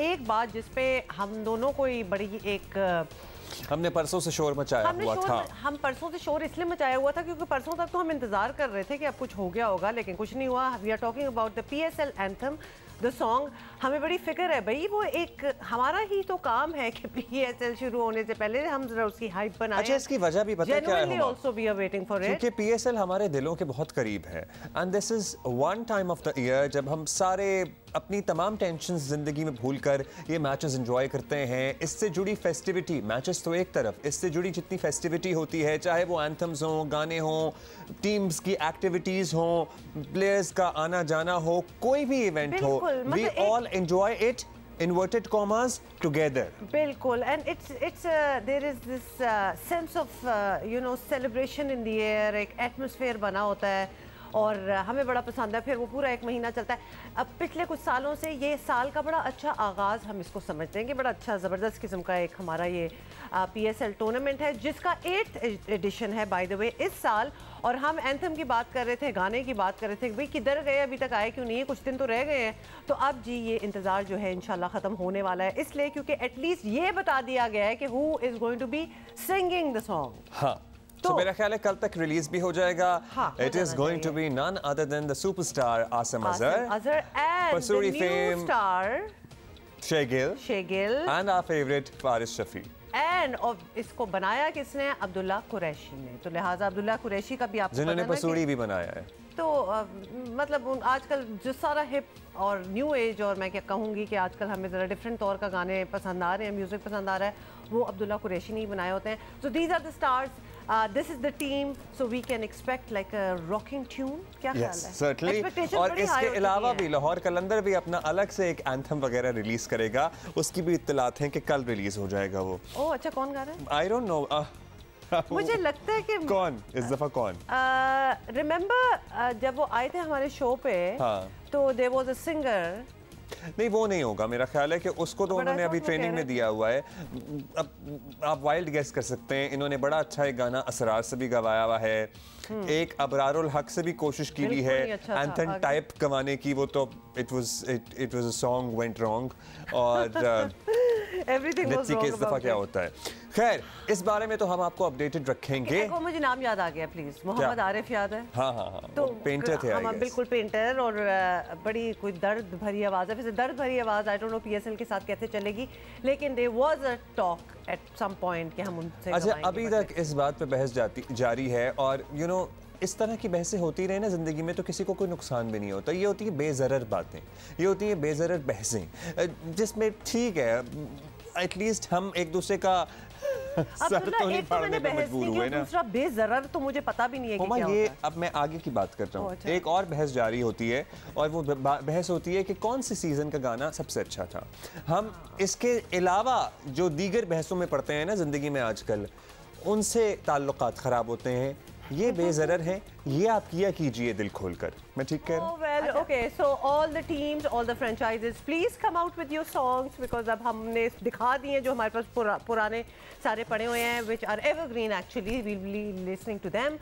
एक बात जिसपे हम दोनों को बड़ी एक हमने परसों से शोर मचाया हुआ शोर, था। हम परसों से शोर इसलिए मचाया हुआ था क्योंकि परसों तक तो हम इंतज़ार कर रहे थे कि अब कुछ हो गया होगा लेकिन कुछ नहीं हुआ। We are talking about the P S L anthem the song हमें बड़ी फ़िक्र है भाई वो एक हमारा ही तो काम है कि पी एस एल शुरू होने से पहले हम जरा उसकी हाइप बनाए। अच्छा इसकी वजह भी पता क्या है also we are waiting for it क्योंकि पी एस एल हमारे दिलों के बहुत करीब है। And this is one time of the year जब हम सारे अपनी तमाम टेंशन ज़िंदगी में भूल कर ये मैचेस इंजॉय करते हैं। इससे जुड़ी फेस्टिविटी मैचेस तो एक तरफ़ इससे जुड़ी जितनी फेस्टिविटी होती है चाहे वो एंथम्स हों गाने हों टीम्स की एक्टिविटीज़ हों प्लेयर्स का आना जाना हो कोई भी इवेंट हो we all enjoy it inverted commas together. bilkul and it's it's uh, there is this uh, sense of uh, you know celebration in the air एक atmosphere बना होता है और हमें बड़ा पसंद है फिर वो पूरा एक महीना चलता है। अब पिछले कुछ सालों से ये साल का बड़ा अच्छा आगाज़ हम इसको समझते हैं कि बड़ा अच्छा ज़बरदस्त किस्म का एक हमारा ये पी एस एल टूर्नामेंट है जिसका एट्थ एडिशन है बाय द वे इस साल। और हम एंथम की बात कर रहे थे गाने की बात कर रहे थे भाई किधर गए अभी तक आए क्यों नहीं है कुछ दिन तो रह गए हैं। तो अब जी ये इंतज़ार जो है इनशाला ख़त्म होने वाला है। इसलिए क्योंकि एटलीस्ट ये बता दिया गया है कि who is going to be singing the song हाँ तो, तो मेरा ख्याल है कल तक रिलीज़ भी हो जाएगा। It is going to be none other than the superstar Asim Azhar Azhar and Pasoori fame star Shae Gill Shae Gill and our favourite Faris Shafi and और इसको बनाया किसने? अब्दुल्ला कुरैशी ने। तो लिहाजा अब्दुल्ला कुरैशी का भी आप जिन्होंने पसूरी भी बनाया है। तो आ, मतलब आजकल जो सारा हिप और न्यू एज और मैं क्या कहूँगी कि आजकल हमें ज़रा डिफरेंट तौर का गाने पसंद आ रहे हैं म्यूज़िक पसंद आ रहा है वो अब्दुल्ला कुरैशी ने ही बनाए होते हैं। So these are the stars Uh, this is the team, so we can expect like a rocking tune. क्या ख्याल yes, है? Certainly. और इसके अलावा भी लाहौर कलंदर भी अपना अलग से एक एंथम वगैरह रिलीज़ करेगा उसकी भी इत्तलात हैं कि कल रिलीज़ हो जाएगा वो ओह अच्छा कौन गा रहा है आई डोंट नो मुझे लगता है कि कौन इस दफ़ा कौन रिमेम्बर uh, uh, जब वो आए थे हमारे शो पे हाँ. तो देर वॉज़ अ सिंगर नहीं वो नहीं होगा मेरा ख्याल है कि उसको तो उन्होंने अभी ट्रेनिंग में दिया हुआ है। अब आप वाइल्ड गेस कर सकते हैं इन्होंने बड़ा अच्छा एक गाना असरार से भी गवाया हुआ है। हम्म। एक अबरारुल हक से भी कोशिश की हुई है। अच्छा एंथन टाइप गवाने की वो तो it was it was a song went wrong और रॉन्ग इस दफ़ा क्या होता है। खैर इस बारे में तो हम आपको अपडेटेड रखेंगे। मुझे नाम याद आ गया प्लीज़ मोहम्मद आरिफ याद है? हाँ हाँ हाँ। तो पेंटर थे हम बिल्कुल पेंटर और बड़ी कोई दर्द भरी आवाज़ है। वैसे दर्द भरी आवाज़ आई डोंट नो पीएसएल के साथ कैसे चलेगी लेकिन there was a talk at some point कि हम उनसे अच्छा अभी तक इस बात पे बहस जाती जारी है और यू you नो know, इस तरह की बहसें होती रहे ना ज़िंदगी में तो किसी को कोई नुकसान भी नहीं होता। ये होती है बेज़र बातें ये होती है बेज़र बहसें जिसमें ठीक है एटलीस्ट हम एक दूसरे का सर तो नहीं फाड़ने पे मजबूर हुए ना। दूसरा बेजरर तो मुझे पता भी नहीं है कि क्या ये अब मैं आगे की बात कर रहा हूँ अच्छा। एक और बहस जारी होती है और वो बहस होती है कि कौन सी सीज़न का गाना सबसे अच्छा था? हम इसके अलावा जो दीगर बहसों में पढ़ते हैं ना ज़िंदगी में आजकल उनसे ताल्लुकात ख़राब होते हैं ये बेजरर है ये आप किया कीजिए दिल खोलकर। मैं ठीक कह रहा हूँ। Well okay so all the teams all the franchises please come out with your songs because अब हमने दिखा दिए जो हमारे पास पुरा, पुराने सारे पड़े हुए हैं which are evergreen actually we be listening to them